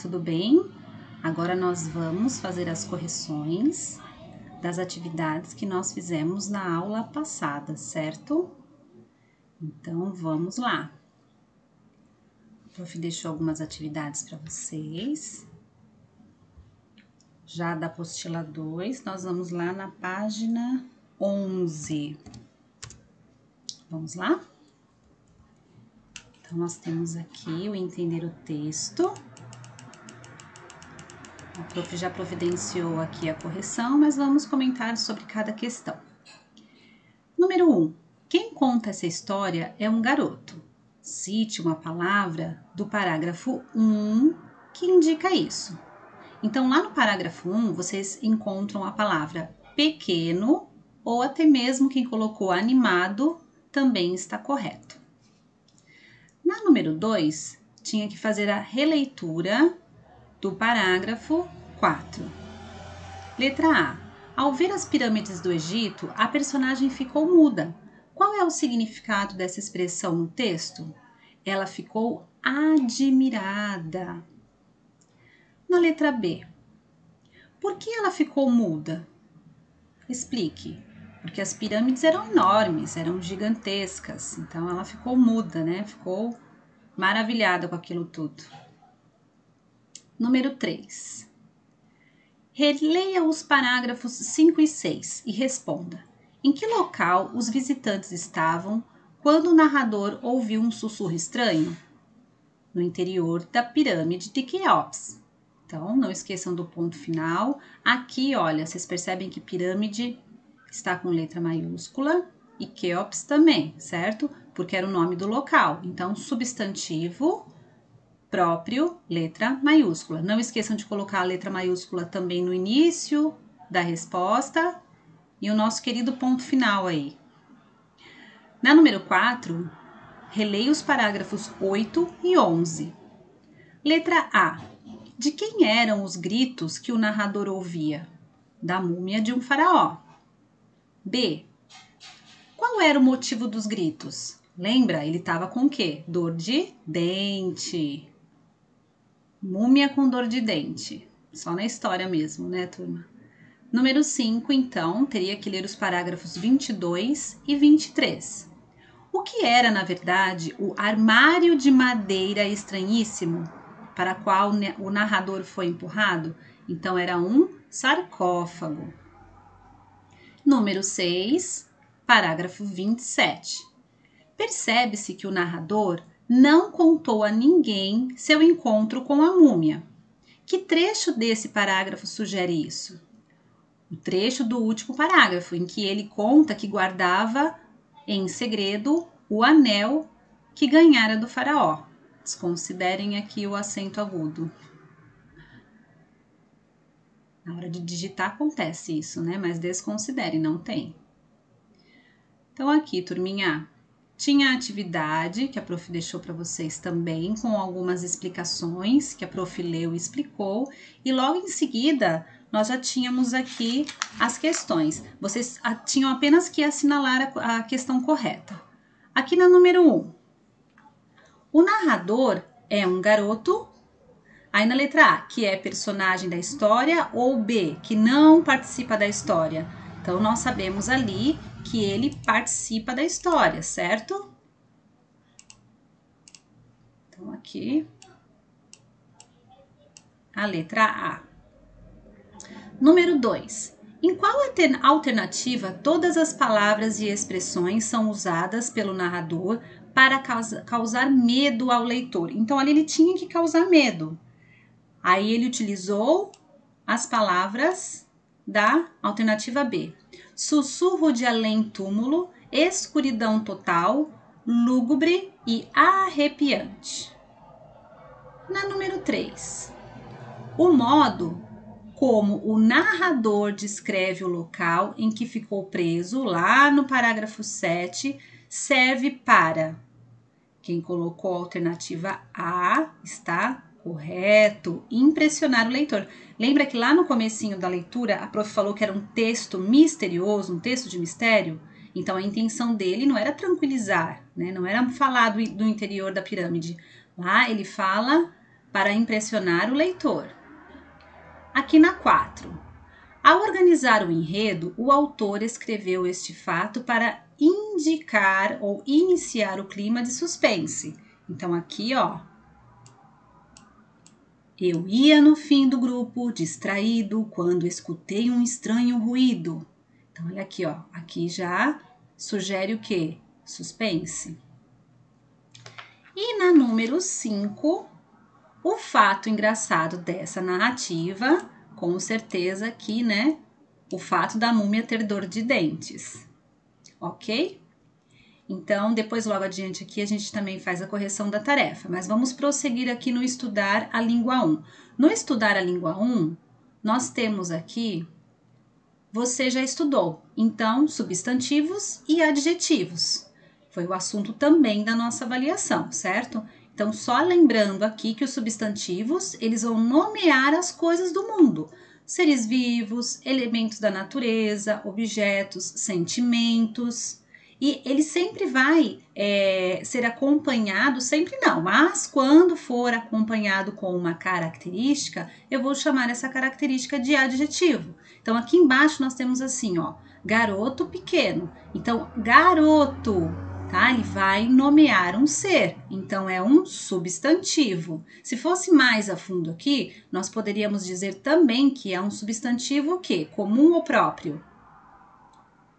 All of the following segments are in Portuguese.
tudo bem? Agora nós vamos fazer as correções das atividades que nós fizemos na aula passada, certo? Então vamos lá. O prof deixou algumas atividades para vocês. Já da apostila 2, nós vamos lá na página 11. Vamos lá? Então, nós temos aqui o entender o texto. A prof já providenciou aqui a correção, mas vamos comentar sobre cada questão. Número 1. Um, quem conta essa história é um garoto. Cite uma palavra do parágrafo 1 que indica isso. Então, lá no parágrafo 1, vocês encontram a palavra pequeno ou até mesmo quem colocou animado também está correto. Na número 2, tinha que fazer a releitura do parágrafo 4. Letra A. Ao ver as pirâmides do Egito, a personagem ficou muda. Qual é o significado dessa expressão no texto? Ela ficou admirada. Na letra B. Por que ela ficou muda? Explique porque as pirâmides eram enormes, eram gigantescas. Então ela ficou muda, né? Ficou maravilhada com aquilo tudo. Número 3. Releia os parágrafos 5 e 6 e responda: Em que local os visitantes estavam quando o narrador ouviu um sussurro estranho? No interior da pirâmide de Queops. Então, não esqueçam do ponto final. Aqui, olha, vocês percebem que pirâmide está com letra maiúscula e Queops também, certo? Porque era o nome do local. Então, substantivo próprio, letra maiúscula. Não esqueçam de colocar a letra maiúscula também no início da resposta e o nosso querido ponto final aí. Na número 4, releia os parágrafos 8 e 11. Letra A. De quem eram os gritos que o narrador ouvia? Da múmia de um faraó. B. Qual era o motivo dos gritos? Lembra? Ele estava com o quê? Dor de dente. Múmia com dor de dente. Só na história mesmo, né, turma? Número 5, então, teria que ler os parágrafos 22 e 23. O que era, na verdade, o armário de madeira estranhíssimo para qual o narrador foi empurrado? Então, era um sarcófago. Número 6, parágrafo 27. Percebe-se que o narrador não contou a ninguém seu encontro com a múmia. Que trecho desse parágrafo sugere isso? O trecho do último parágrafo, em que ele conta que guardava em segredo o anel que ganhara do faraó. Desconsiderem aqui o acento agudo. Na hora de digitar acontece isso, né? Mas desconsidere, não tem. Então, aqui, turminha, tinha a atividade que a prof deixou para vocês também, com algumas explicações que a prof leu e explicou, e logo em seguida nós já tínhamos aqui as questões. Vocês tinham apenas que assinalar a, questão correta. Aqui na número 1. Um, o narrador é um garoto Aí na letra A, que é personagem da história, ou B, que não participa da história. Então nós sabemos ali que ele participa da história, certo? Então aqui a letra A. Número 2. Em qual alternativa todas as palavras e expressões são usadas pelo narrador para causar medo ao leitor? Então ali ele tinha que causar medo. Aí ele utilizou as palavras da alternativa B: sussurro de além-túmulo, escuridão total, lúgubre e arrepiante. Na número 3, o modo como o narrador descreve o local em que ficou preso, lá no parágrafo 7, serve para. Quem colocou a alternativa A está correto, impressionar o leitor. Lembra que lá no comecinho da leitura a prof falou que era um texto misterioso, um texto de mistério? Então a intenção dele não era tranquilizar, né? não era falar do, do interior da pirâmide. Lá ele fala para impressionar o leitor. Aqui na 4. Ao organizar o enredo, o autor escreveu este fato para indicar ou iniciar o clima de suspense. Então, aqui, ó. Eu ia no fim do grupo, distraído, quando escutei um estranho ruído. Então, olha aqui, ó. Aqui já sugere o quê? Suspense. E na número 5, o fato engraçado dessa narrativa, com certeza aqui, né? O fato da múmia ter dor de dentes. Ok? Então, depois, logo adiante aqui, a gente também faz a correção da tarefa. Mas vamos prosseguir aqui no estudar a língua 1. No estudar a língua 1, nós temos aqui, você já estudou, então, substantivos e adjetivos. Foi o assunto também da nossa avaliação, certo? Então, só lembrando aqui que os substantivos, eles vão nomear as coisas do mundo, seres vivos, elementos da natureza, objetos, sentimentos. E ele sempre vai é, ser acompanhado, sempre não, mas quando for acompanhado com uma característica, eu vou chamar essa característica de adjetivo. Então, aqui embaixo nós temos assim, ó, garoto pequeno. Então, garoto tá? Ele vai nomear um ser, então é um substantivo. Se fosse mais a fundo aqui, nós poderíamos dizer também que é um substantivo o quê? Comum ou próprio?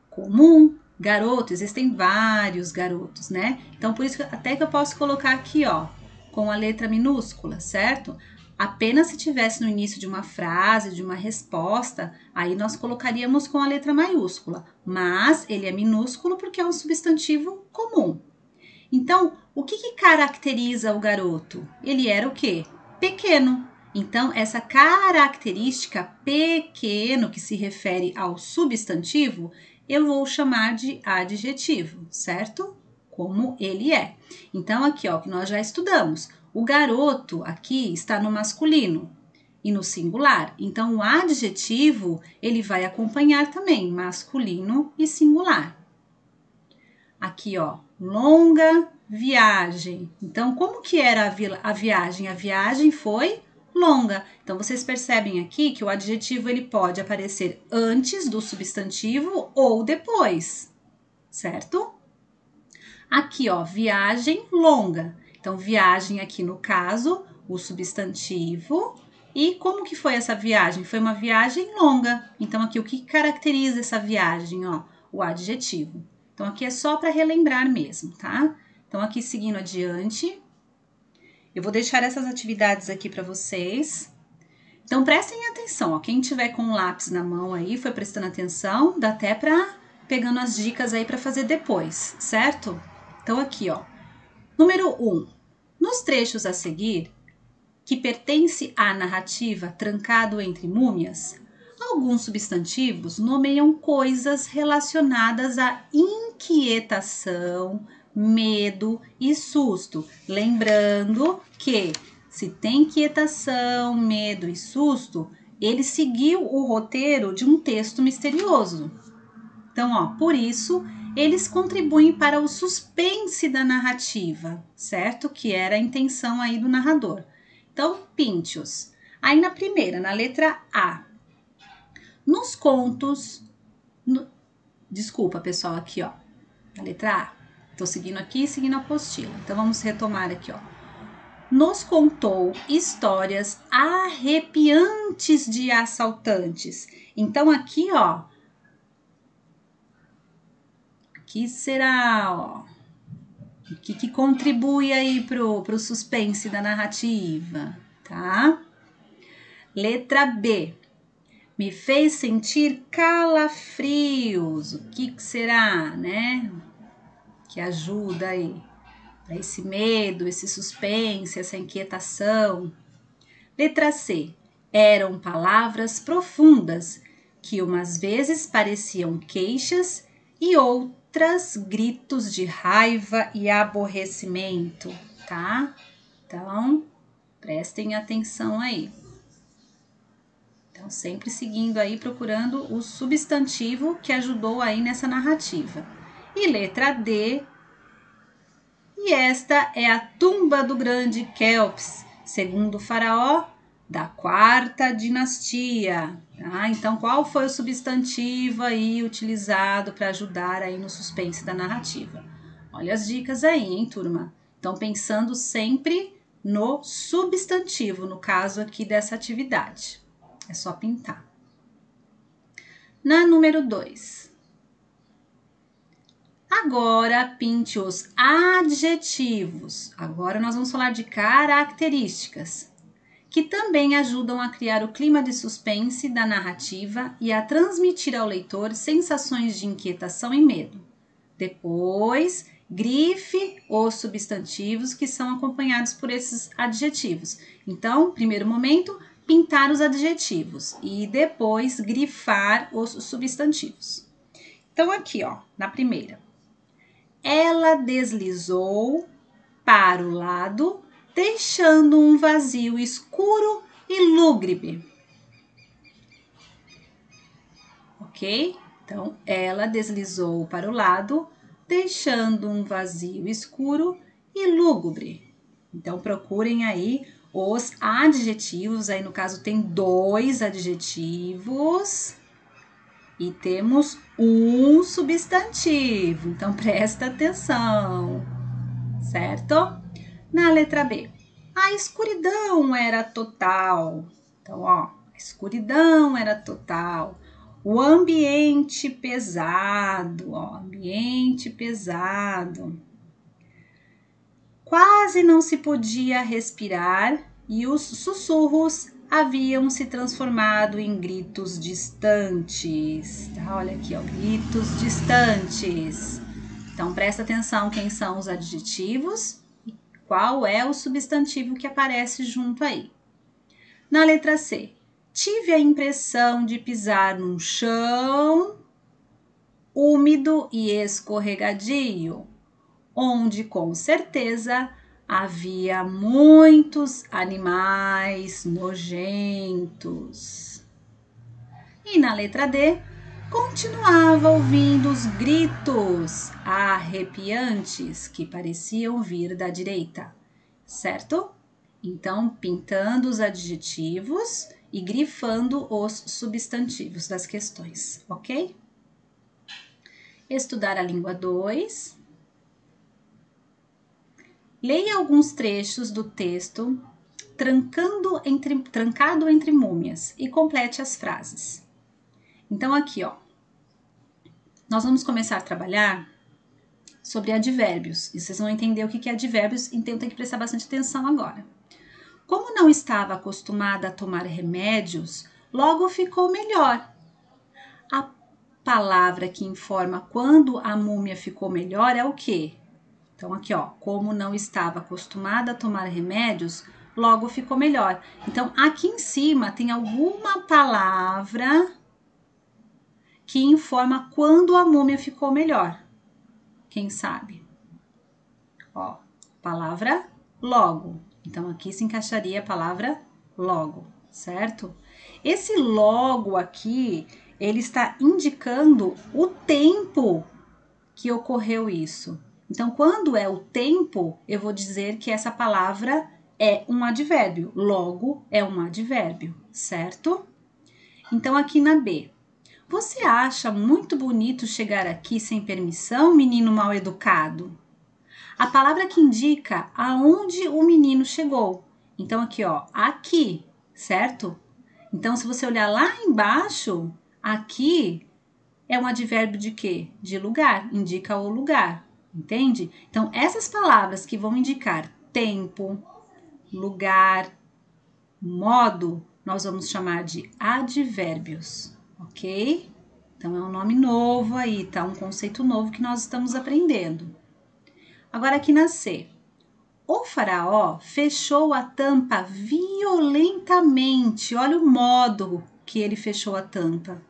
Comum, garoto, existem vários garotos, né? Então por isso que até que eu posso colocar aqui, ó, com a letra minúscula, certo? Apenas se tivesse no início de uma frase, de uma resposta, aí nós colocaríamos com a letra maiúscula, mas ele é minúsculo porque é um substantivo comum. Então, o que, que caracteriza o garoto? Ele era o quê? Pequeno. Então, essa característica pequeno que se refere ao substantivo, eu vou chamar de adjetivo, certo? Como ele é. Então, aqui, ó, que nós já estudamos. O garoto aqui está no masculino e no singular. Então, o adjetivo ele vai acompanhar também masculino e singular. Aqui, ó, longa viagem. Então, como que era a, a viagem? A viagem foi longa. Então, vocês percebem aqui que o adjetivo ele pode aparecer antes do substantivo ou depois, certo? Aqui, ó, viagem longa. Então, viagem aqui no caso, o substantivo. E como que foi essa viagem? Foi uma viagem longa. Então, aqui o que caracteriza essa viagem? Ó, o adjetivo. Então, aqui é só para relembrar mesmo, tá? Então, aqui seguindo adiante, eu vou deixar essas atividades aqui para vocês. Então, prestem atenção, ó. Quem tiver com o lápis na mão aí, foi prestando atenção, dá até para pegando as dicas aí para fazer depois, certo? Então, aqui, ó. Número 1. Um, nos trechos a seguir, que pertence à narrativa Trancado entre Múmias, alguns substantivos nomeiam coisas relacionadas à inquietação, medo e susto. Lembrando que se tem inquietação, medo e susto, ele seguiu o roteiro de um texto misterioso. Então, ó, por isso eles contribuem para o suspense da narrativa, certo? Que era a intenção aí do narrador. Então, Pintios. Aí na primeira, na letra A. Nos contos. No, desculpa, pessoal, aqui, ó. Na letra A. Tô seguindo aqui, seguindo a apostila. Então, vamos retomar aqui, ó. Nos contou histórias arrepiantes de assaltantes. Então, aqui, ó, que será, ó, o que, que contribui aí pro, pro suspense da narrativa, tá? Letra B. Me fez sentir calafrios. O que, que será, né? Que ajuda aí para esse medo, esse suspense, essa inquietação. Letra C. Eram palavras profundas que umas vezes pareciam queixas e outras outras gritos de raiva e aborrecimento, tá? Então, prestem atenção aí. Então, sempre seguindo aí, procurando o substantivo que ajudou aí nessa narrativa. E letra D. E esta é a tumba do grande Kelps, segundo faraó da quarta dinastia. Tá? Então, qual foi o substantivo aí utilizado para ajudar aí no suspense da narrativa? Olha as dicas aí, hein, turma? Então, pensando sempre no substantivo, no caso aqui dessa atividade. É só pintar. Na número 2. Agora pinte os adjetivos. Agora nós vamos falar de características que também ajudam a criar o clima de suspense da narrativa e a transmitir ao leitor sensações de inquietação e medo. Depois, grife os substantivos que são acompanhados por esses adjetivos. Então, primeiro momento, pintar os adjetivos e depois grifar os substantivos. Então, aqui, ó, na primeira. Ela deslizou para o lado deixando um vazio escuro e lúgubre. Ok? Então, ela deslizou para o lado, deixando um vazio escuro e lúgubre. Então, procurem aí os adjetivos. Aí, no caso, tem dois adjetivos e temos um substantivo. Então, presta atenção, certo? Na letra B, a escuridão era total. Então, ó, a escuridão era total. O ambiente pesado, ó, ambiente pesado. Quase não se podia respirar e os sussurros haviam se transformado em gritos distantes. Tá? Olha aqui, ó, gritos distantes. Então presta atenção quem são os adjetivos qual é o substantivo que aparece junto aí. Na letra C, tive a impressão de pisar num chão úmido e escorregadio, onde com certeza havia muitos animais nojentos. E na letra D, continuava ouvindo os gritos arrepiantes que pareciam vir da direita, certo? Então, pintando os adjetivos e grifando os substantivos das questões, ok? Estudar a língua 2. Leia alguns trechos do texto trancando entre, trancado entre múmias e complete as frases. Então, aqui, ó, nós vamos começar a trabalhar sobre advérbios. E vocês vão entender o que é advérbios, então tem que prestar bastante atenção agora. Como não estava acostumada a tomar remédios, logo ficou melhor. A palavra que informa quando a múmia ficou melhor é o quê? Então, aqui, ó, como não estava acostumada a tomar remédios, logo ficou melhor. Então, aqui em cima tem alguma palavra que informa quando a múmia ficou melhor. Quem sabe? Ó, palavra logo. Então aqui se encaixaria a palavra logo, certo? Esse logo aqui, ele está indicando o tempo que ocorreu isso. Então, quando é o tempo, eu vou dizer que essa palavra é um advérbio. Logo é um advérbio, certo? Então, aqui na B, você acha muito bonito chegar aqui sem permissão, menino mal educado? A palavra que indica aonde o menino chegou. Então, aqui, ó, aqui, certo? Então, se você olhar lá embaixo, aqui é um advérbio de quê? De lugar, indica o lugar, entende? Então, essas palavras que vão indicar tempo, lugar, modo, nós vamos chamar de advérbios ok? Então é um nome novo aí, tá? Um conceito novo que nós estamos aprendendo. Agora aqui na C. O faraó fechou a tampa violentamente. Olha o modo que ele fechou a tampa.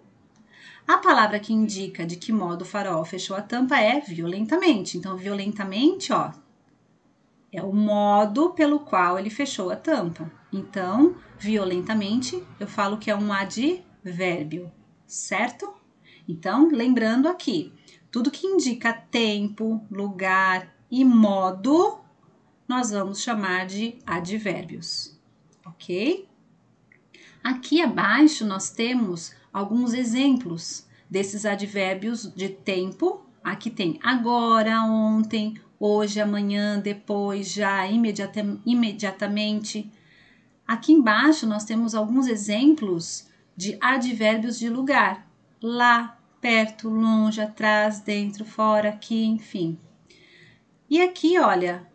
A palavra que indica de que modo o faraó fechou a tampa é violentamente. Então, violentamente, ó, é o modo pelo qual ele fechou a tampa. Então, violentamente, eu falo que é um advérbio certo? Então, lembrando aqui, tudo que indica tempo, lugar e modo, nós vamos chamar de advérbios, ok? Aqui abaixo nós temos alguns exemplos desses advérbios de tempo. Aqui tem agora, ontem, hoje, amanhã, depois, já, imediata, imediatamente. Aqui embaixo nós temos alguns exemplos de advérbios de lugar. Lá, perto, longe, atrás, dentro, fora, aqui, enfim. E aqui, olha,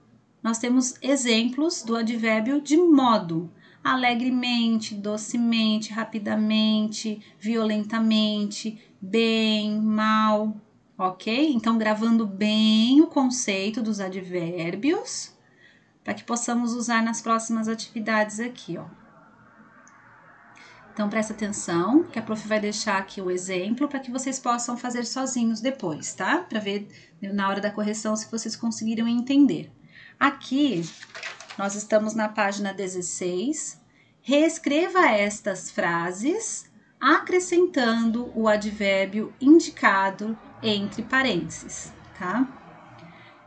nós temos exemplos do advérbio de modo. Alegremente, docemente, rapidamente, violentamente, bem, mal, ok? Então, gravando bem o conceito dos advérbios para que possamos usar nas próximas atividades aqui, ó. Então, presta atenção, que a prof vai deixar aqui o exemplo para que vocês possam fazer sozinhos depois, tá? Para ver na hora da correção se vocês conseguiram entender. Aqui, nós estamos na página 16. Reescreva estas frases acrescentando o advérbio indicado entre parênteses, tá?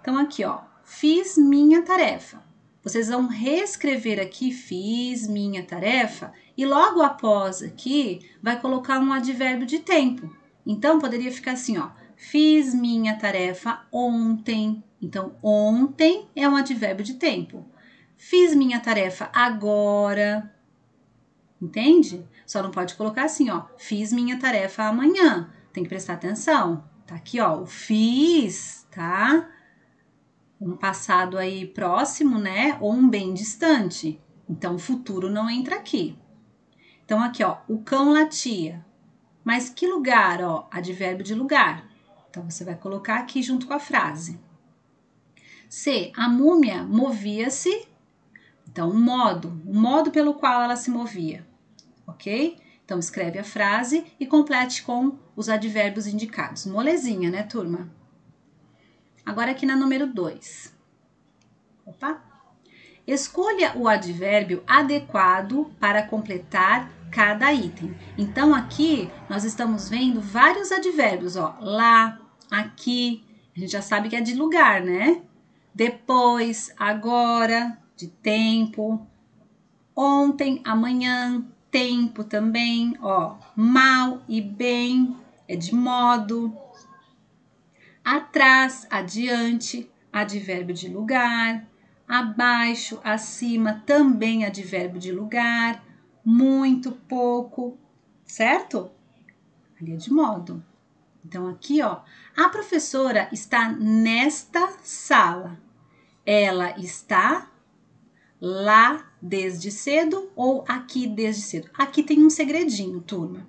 Então, aqui, ó, fiz minha tarefa. Vocês vão reescrever aqui, fiz minha tarefa, e logo após aqui, vai colocar um advérbio de tempo. Então, poderia ficar assim, ó, fiz minha tarefa ontem. Então, ontem é um advérbio de tempo. Fiz minha tarefa agora. Entende? Só não pode colocar assim, ó, fiz minha tarefa amanhã. Tem que prestar atenção. Tá aqui, ó, o fiz, tá? Um passado aí próximo, né? Ou um bem distante. Então, o futuro não entra aqui. Então, aqui, ó, o cão latia. Mas que lugar, ó? Advérbio de lugar. Então, você vai colocar aqui junto com a frase. C. A múmia movia-se. Então, o modo, o modo pelo qual ela se movia ok? Então, escreve a frase e complete com os advérbios indicados. Molezinha, né, turma? Agora aqui na número 2. Opa! Escolha o advérbio adequado para completar cada item. Então, aqui nós estamos vendo vários advérbios, ó. Lá, aqui, a gente já sabe que é de lugar, né? Depois, agora, de tempo, ontem, amanhã, tempo também, ó, mal e bem é de modo, atrás, adiante, advérbio de lugar, abaixo, acima, também advérbio de lugar, muito, pouco, certo? Ali é de modo. Então, aqui, ó, a professora está nesta sala. Ela está lá desde cedo ou aqui desde cedo. Aqui tem um segredinho, turma.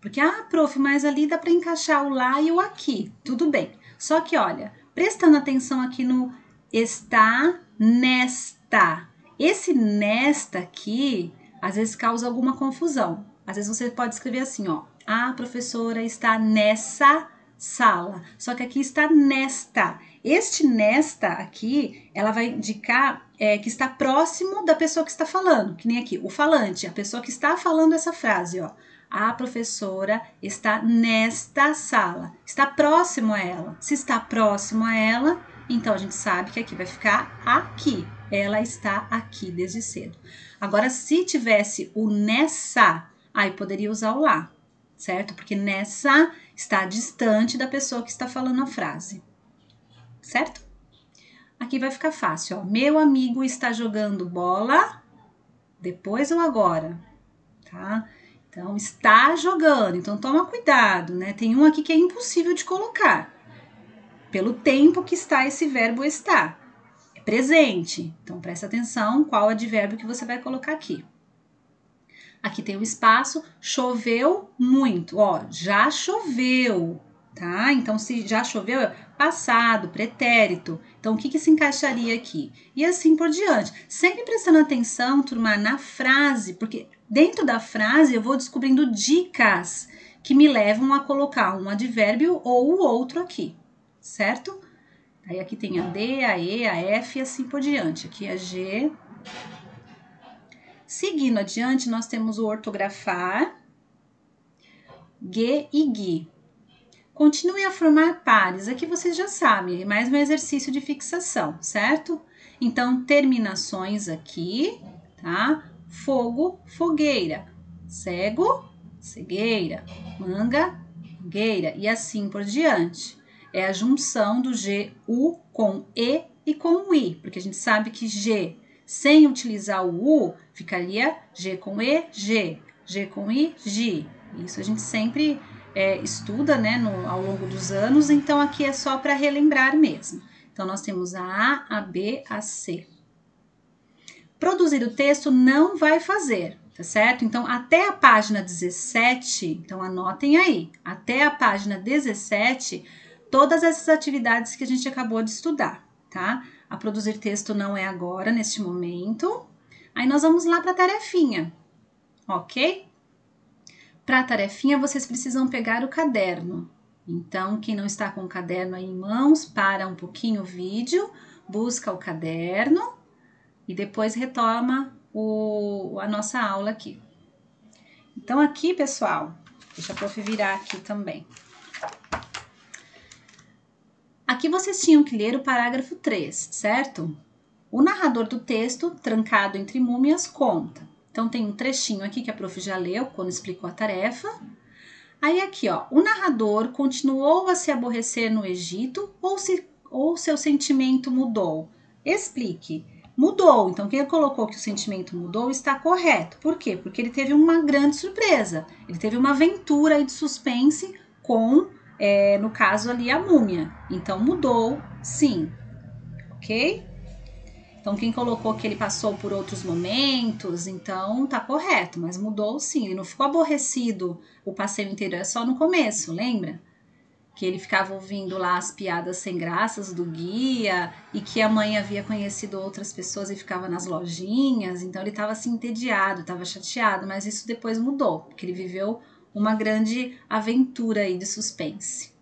Porque, ah, prof, mas ali dá para encaixar o lá e o aqui. Tudo bem. Só que, olha, prestando atenção aqui no está nesta. Esse nesta aqui, às vezes causa alguma confusão. Às vezes você pode escrever assim, ó. A professora está nessa sala. Só que aqui está nesta. Este nesta aqui, ela vai indicar é, que está próximo da pessoa que está falando, que nem aqui, o falante, a pessoa que está falando essa frase, ó. A professora está nesta sala, está próximo a ela. Se está próximo a ela, então a gente sabe que aqui vai ficar aqui. Ela está aqui desde cedo. Agora, se tivesse o nessa, aí poderia usar o lá, certo? Porque nessa está distante da pessoa que está falando a frase certo? Aqui vai ficar fácil, ó. Meu amigo está jogando bola depois ou agora, tá? Então, está jogando. Então, toma cuidado, né? Tem um aqui que é impossível de colocar. Pelo tempo que está esse verbo está. É presente. Então, presta atenção qual advérbio que você vai colocar aqui. Aqui tem o espaço. Choveu muito. Ó, já choveu tá? Então, se já choveu, é passado, pretérito. Então, o que, que se encaixaria aqui? E assim por diante. Sempre prestando atenção, turma, na frase, porque dentro da frase eu vou descobrindo dicas que me levam a colocar um advérbio ou o outro aqui, certo? Aí aqui tem a D, a E, a F e assim por diante. Aqui a G. Seguindo adiante, nós temos o ortografar, G e GUI. Continue a formar pares. Aqui vocês já sabem, é mais um exercício de fixação, certo? Então, terminações aqui, tá? Fogo, fogueira. Cego, cegueira. Manga, mangueira. E assim por diante. É a junção do G, U com E e com I, porque a gente sabe que G sem utilizar o U ficaria G com E, G, G com I, G. Isso a gente sempre é, estuda né, no, ao longo dos anos, então aqui é só para relembrar mesmo. Então, nós temos a A, a B, a C. Produzir o texto não vai fazer, tá certo? Então, até a página 17, então anotem aí, até a página 17, todas essas atividades que a gente acabou de estudar, tá? A produzir texto não é agora, neste momento. Aí nós vamos lá para a tarefinha, ok? Para a tarefinha, vocês precisam pegar o caderno. Então, quem não está com o caderno aí em mãos, para um pouquinho o vídeo, busca o caderno e depois retoma o, a nossa aula aqui. Então, aqui, pessoal, deixa a prof virar aqui também. Aqui vocês tinham que ler o parágrafo 3, certo? O narrador do texto, trancado entre múmias, conta. Então, tem um trechinho aqui que a prof já leu quando explicou a tarefa. Aí, aqui, ó, o narrador continuou a se aborrecer no Egito ou, se, ou seu sentimento mudou? Explique. Mudou. Então, quem colocou que o sentimento mudou está correto. Por quê? Porque ele teve uma grande surpresa. Ele teve uma aventura de suspense com, é, no caso ali, a múmia. Então, mudou, sim. Ok? Então, quem colocou que ele passou por outros momentos, então tá correto, mas mudou sim. Ele não ficou aborrecido o passeio inteiro, é só no começo, lembra? Que ele ficava ouvindo lá as piadas sem graças do guia e que a mãe havia conhecido outras pessoas e ficava nas lojinhas, então ele estava assim entediado, estava chateado, mas isso depois mudou, porque ele viveu uma grande aventura aí de suspense.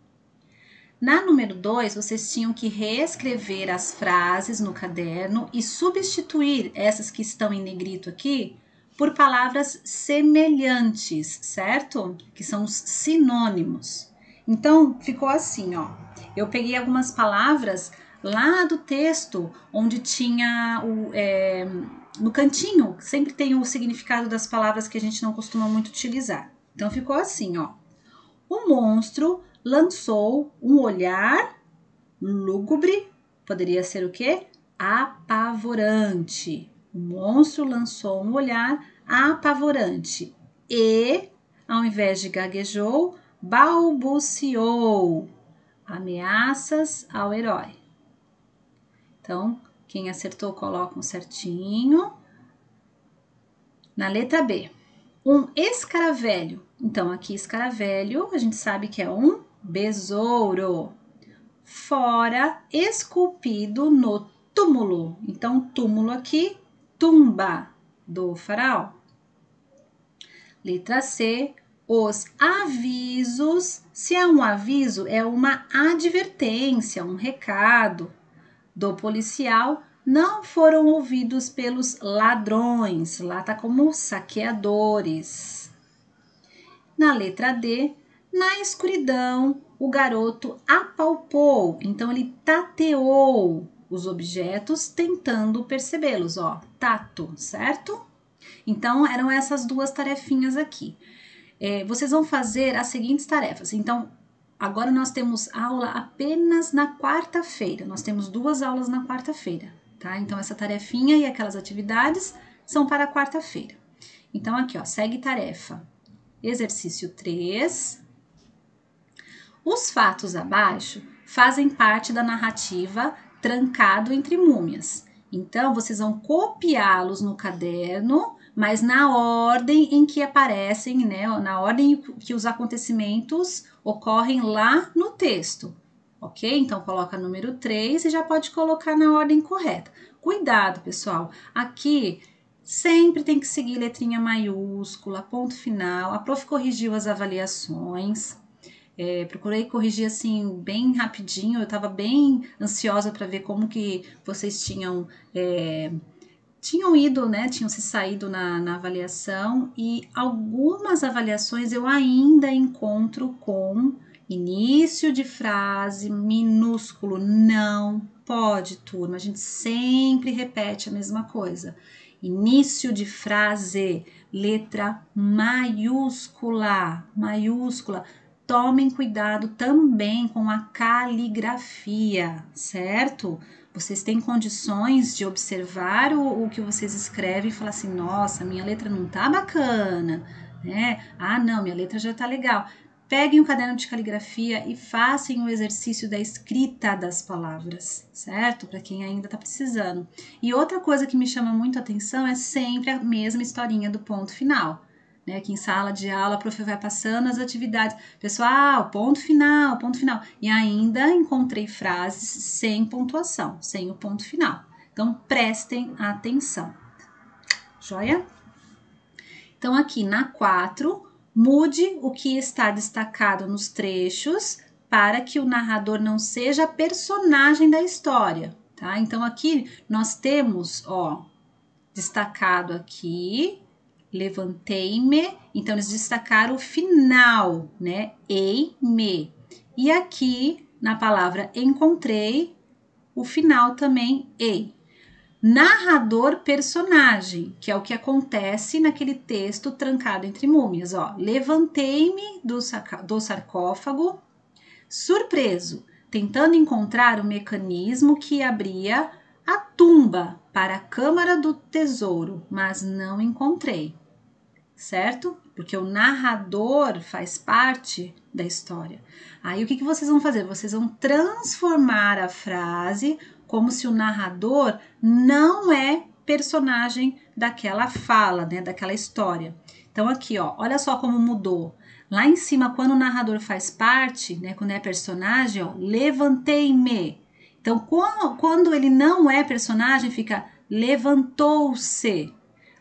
Na número 2, vocês tinham que reescrever as frases no caderno e substituir essas que estão em negrito aqui por palavras semelhantes, certo? Que são os sinônimos. Então, ficou assim, ó. Eu peguei algumas palavras lá do texto, onde tinha o. É, no cantinho, sempre tem o significado das palavras que a gente não costuma muito utilizar. Então, ficou assim, ó. O monstro lançou um olhar lúgubre, poderia ser o quê? Apavorante. O monstro lançou um olhar apavorante e, ao invés de gaguejou, balbuciou ameaças ao herói. Então, quem acertou, coloca um certinho. Na letra B, um escaravelho. Então, aqui escaravelho, a gente sabe que é um besouro. Fora, esculpido no túmulo. Então, túmulo aqui, tumba do faraó. Letra C, os avisos. Se é um aviso, é uma advertência, um recado do policial. Não foram ouvidos pelos ladrões. Lá tá como saqueadores. Na letra D, na escuridão, o garoto apalpou, então ele tateou os objetos tentando percebê-los, ó, tato, certo? Então eram essas duas tarefinhas aqui. É, vocês vão fazer as seguintes tarefas. Então, agora nós temos aula apenas na quarta-feira. Nós temos duas aulas na quarta-feira, tá? Então, essa tarefinha e aquelas atividades são para quarta-feira. Então, aqui, ó, segue tarefa. Exercício 3, os fatos abaixo fazem parte da narrativa Trancado entre Múmias. Então, vocês vão copiá-los no caderno, mas na ordem em que aparecem, né? Na ordem que os acontecimentos ocorrem lá no texto. Ok? Então, coloca número 3 e já pode colocar na ordem correta. Cuidado, pessoal. Aqui sempre tem que seguir letrinha maiúscula, ponto final. A prof corrigiu as avaliações. É, procurei corrigir assim bem rapidinho. Eu estava bem ansiosa para ver como que vocês tinham é, tinham ido, né? Tinham se saído na, na avaliação e algumas avaliações eu ainda encontro com Início de frase minúsculo não pode, turma. A gente sempre repete a mesma coisa. Início de frase, letra maiúscula, maiúscula. Tomem cuidado também com a caligrafia, certo? Vocês têm condições de observar o, o que vocês escrevem e falar assim: nossa, minha letra não tá bacana, né? Ah, não, minha letra já tá legal. Peguem o caderno de caligrafia e façam o exercício da escrita das palavras, certo? Para quem ainda está precisando. E outra coisa que me chama muito a atenção é sempre a mesma historinha do ponto final. Né, que em sala de aula a prof vai passando as atividades. Pessoal, ponto final, ponto final. E ainda encontrei frases sem pontuação, sem o ponto final. Então prestem atenção. Joia? Então aqui na 4, Mude o que está destacado nos trechos para que o narrador não seja personagem da história, tá? Então aqui nós temos, ó, destacado aqui, levantei-me, então eles destacaram o final, né? Ei-me. E aqui na palavra encontrei, o final também ei narrador personagem, que é o que acontece naquele texto trancado entre múmias. Ó, levantei-me do, do sarcófago, surpreso, tentando encontrar o mecanismo que abria a tumba para a câmara do tesouro, mas não encontrei. Certo? Porque o narrador faz parte da história. Aí o que, que vocês vão fazer? Vocês vão transformar a frase como se o narrador não é personagem daquela fala, né, daquela história. Então aqui, ó, olha só como mudou. Lá em cima, quando o narrador faz parte, né, quando é personagem, ó, levantei-me. Então, quando ele não é personagem, fica levantou-se.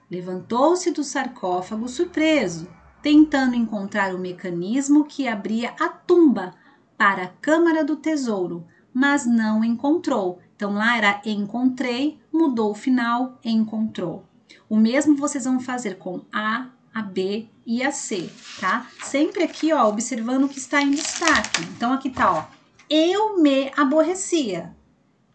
Levantou-se do sarcófago surpreso, tentando encontrar o mecanismo que abria a tumba para a câmara do tesouro, mas não encontrou. Então lá era encontrei, mudou o final, encontrou. O mesmo vocês vão fazer com a, a B e a C, tá? Sempre aqui, ó, observando o que está em destaque. Então aqui tá, ó, eu me aborrecia.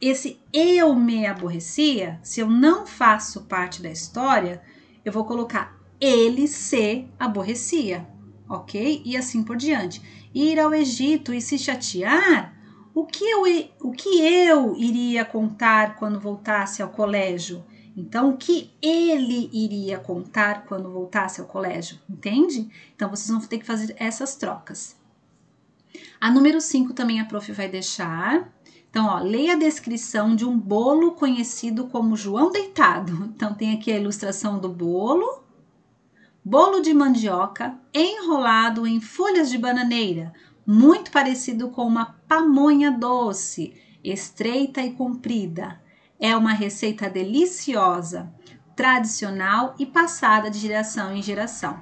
Esse eu me aborrecia, se eu não faço parte da história, eu vou colocar ele se aborrecia, ok? E assim por diante. Ir ao Egito e se chatear o que eu, o que eu iria contar quando voltasse ao colégio? Então, o que ele iria contar quando voltasse ao colégio? Entende? Então, vocês vão ter que fazer essas trocas. A número 5 também a prof vai deixar. Então, ó, leia a descrição de um bolo conhecido como João Deitado. Então, tem aqui a ilustração do bolo. Bolo de mandioca enrolado em folhas de bananeira, muito parecido com uma pamonha doce, estreita e comprida. É uma receita deliciosa, tradicional e passada de geração em geração.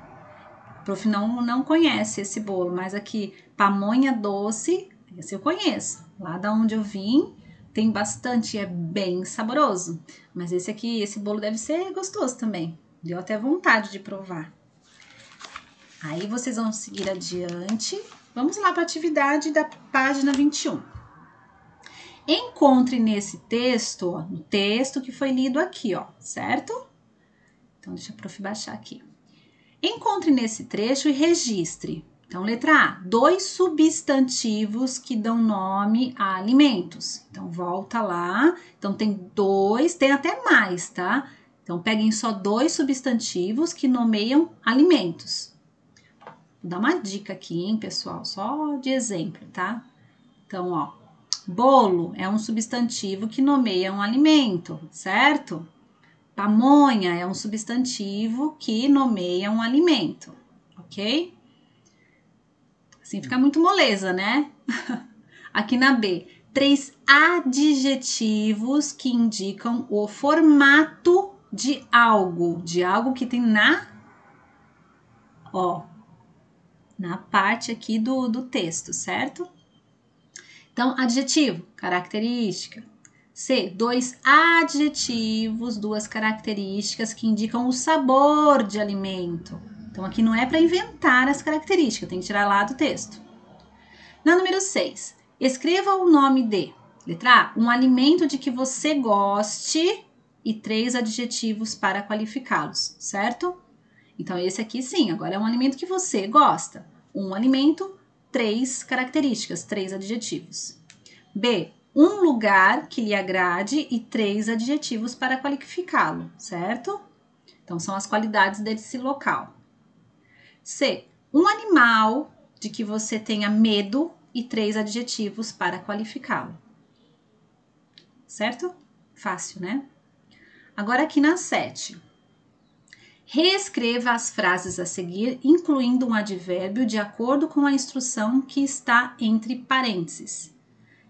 O prof não, não conhece esse bolo, mas aqui pamonha doce, esse eu conheço. Lá da onde eu vim, tem bastante, é bem saboroso. Mas esse aqui, esse bolo deve ser gostoso também. Deu até vontade de provar. Aí vocês vão seguir adiante Vamos lá para a atividade da página 21. Encontre nesse texto, ó, no texto que foi lido aqui, ó, certo? Então, deixa a prof baixar aqui. Encontre nesse trecho e registre. Então, letra A, dois substantivos que dão nome a alimentos. Então, volta lá. Então, tem dois, tem até mais, tá? Então, peguem só dois substantivos que nomeiam alimentos. Vou dar uma dica aqui, hein, pessoal, só de exemplo, tá? Então, ó, bolo é um substantivo que nomeia um alimento, certo? Pamonha é um substantivo que nomeia um alimento, ok? Assim fica muito moleza, né? Aqui na B, três adjetivos que indicam o formato de algo, de algo que tem na ó, na parte aqui do, do texto, certo? Então, adjetivo, característica. C, dois adjetivos, duas características que indicam o sabor de alimento. Então, aqui não é para inventar as características, tem que tirar lá do texto. Na número 6, escreva o nome de, letra A, um alimento de que você goste e três adjetivos para qualificá-los, certo? Então, esse aqui sim, agora é um alimento que você gosta. Um alimento, três características, três adjetivos. B, um lugar que lhe agrade e três adjetivos para qualificá-lo, certo? Então, são as qualidades desse local. C, um animal de que você tenha medo e três adjetivos para qualificá-lo. Certo? Fácil, né? Agora aqui na 7. Reescreva as frases a seguir, incluindo um advérbio de acordo com a instrução que está entre parênteses.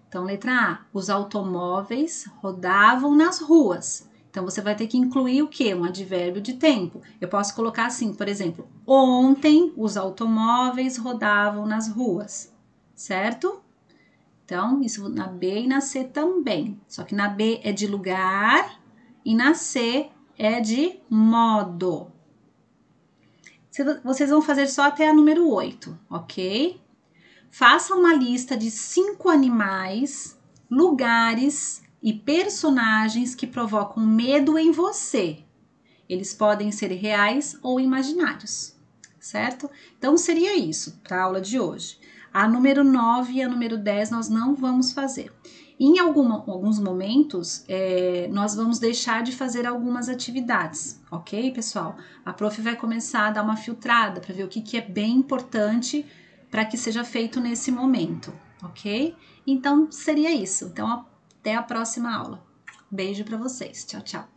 Então, letra A: os automóveis rodavam nas ruas. Então, você vai ter que incluir o que? Um advérbio de tempo. Eu posso colocar assim, por exemplo: ontem os automóveis rodavam nas ruas, certo? Então, isso na B e na C também. Só que na B é de lugar e na C é de modo. Vocês vão fazer só até a número 8, ok? Faça uma lista de cinco animais, lugares e personagens que provocam medo em você. Eles podem ser reais ou imaginários, certo? Então seria isso para a aula de hoje. A número 9 e a número 10 nós não vamos fazer. Em alguma, alguns momentos, é, nós vamos deixar de fazer algumas atividades, ok, pessoal? A prof vai começar a dar uma filtrada para ver o que, que é bem importante para que seja feito nesse momento, ok? Então, seria isso. Então, até a próxima aula. Beijo para vocês. Tchau, tchau.